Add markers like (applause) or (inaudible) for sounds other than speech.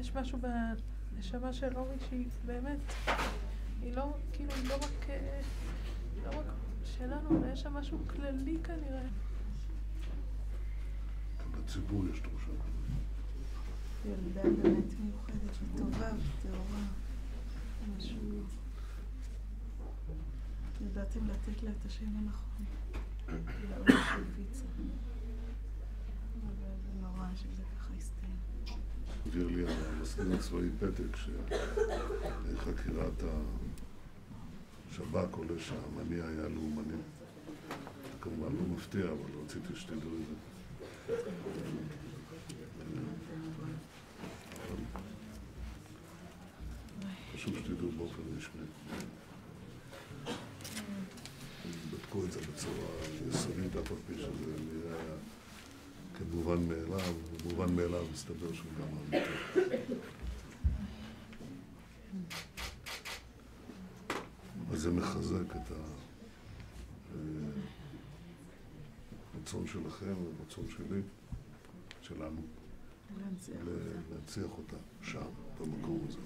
יש משהו בנשמה של אורי שהיא באמת, היא לא, כאילו, היא לא רק, אה, לא רק שלנו, אלא יש שם משהו כללי כנראה. לציבור יש תחושה. ילדה באמת מיוחדת וטובה וטהורה. משהו... ידעתם לתת לה את השם הנכון. (clears throat) העביר לי המסגיר הצבאי פתק שחקירת השב"כ עולה שהמניע היה לאומני. כמובן לא מפתיע, אבל רציתי שתדעו את זה. חשוב שתדעו באופן רשמי. בדקו את זה בצורה יסודית, אף על פי שזה נראה כמובן מאליו, ומובן מאליו מסתבר שהוא זה מחזק את הרצון שלכם והרצון שלי, שלנו, להנציח אותה שם, במקום הזה.